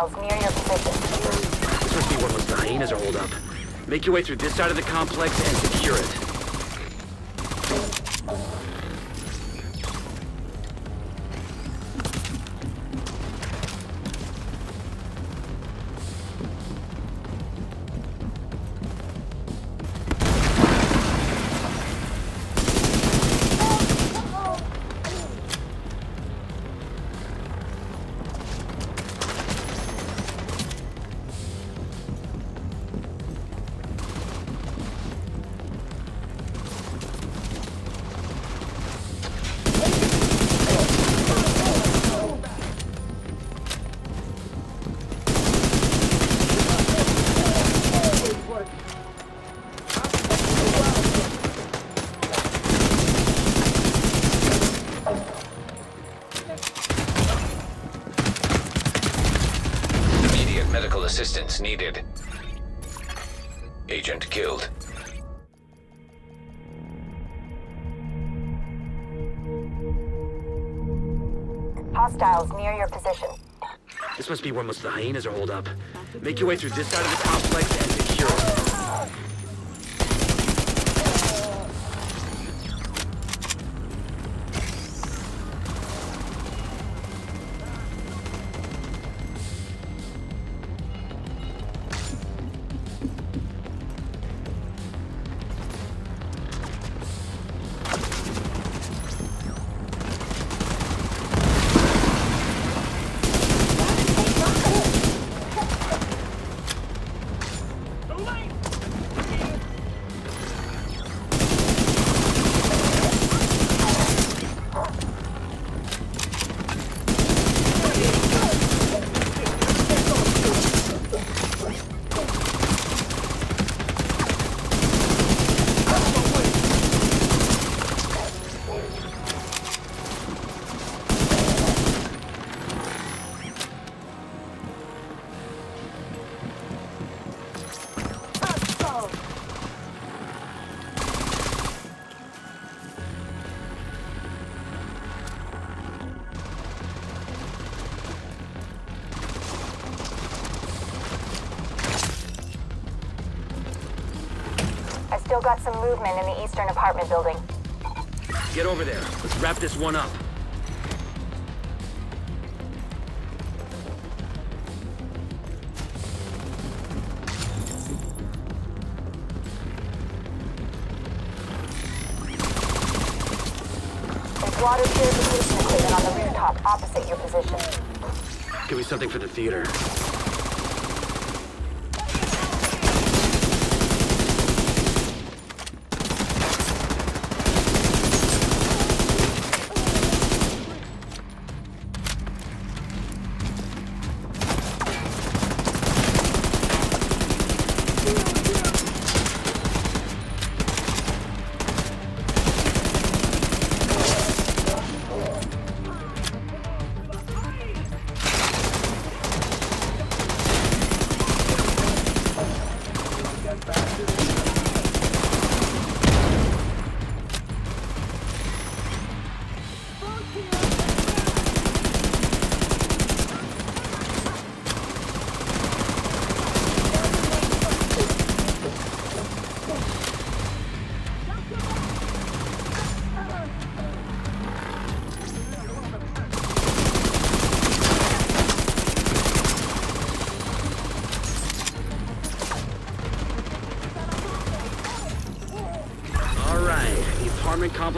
Hostiles near your position. This must be where the hyenas are holed up. Make your way through this side of the complex and secure it. Assistance needed. Agent killed. Hostiles near your position. This must be where most of the hyenas are holed up. Make your way through this side of the complex and secure still got some movement in the eastern apartment building. Get over there. Let's wrap this one up. There's water purification equipment on the rooftop opposite your position. Give me something for the theater.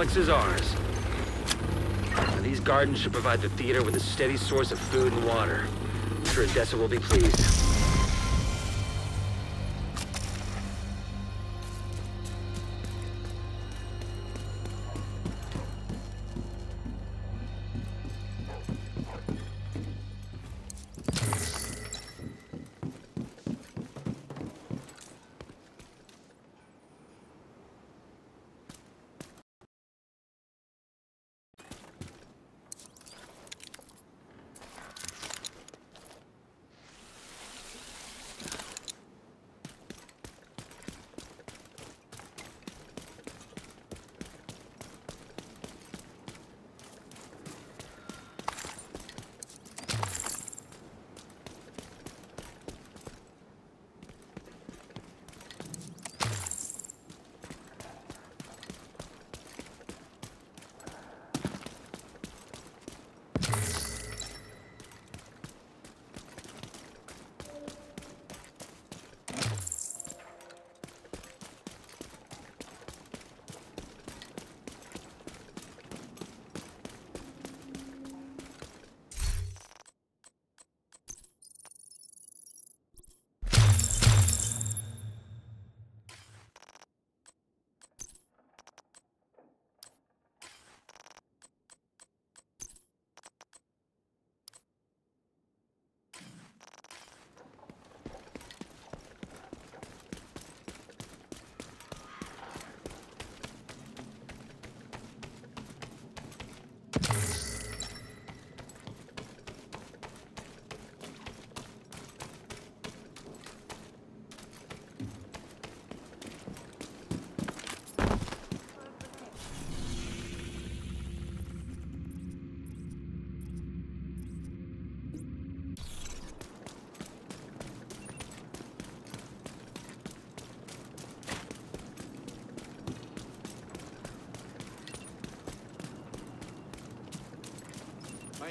Complex is ours. Now, these gardens should provide the theater with a steady source of food and water. I'm sure Odessa will be pleased.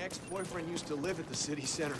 Ex-boyfriend used to live at the city center.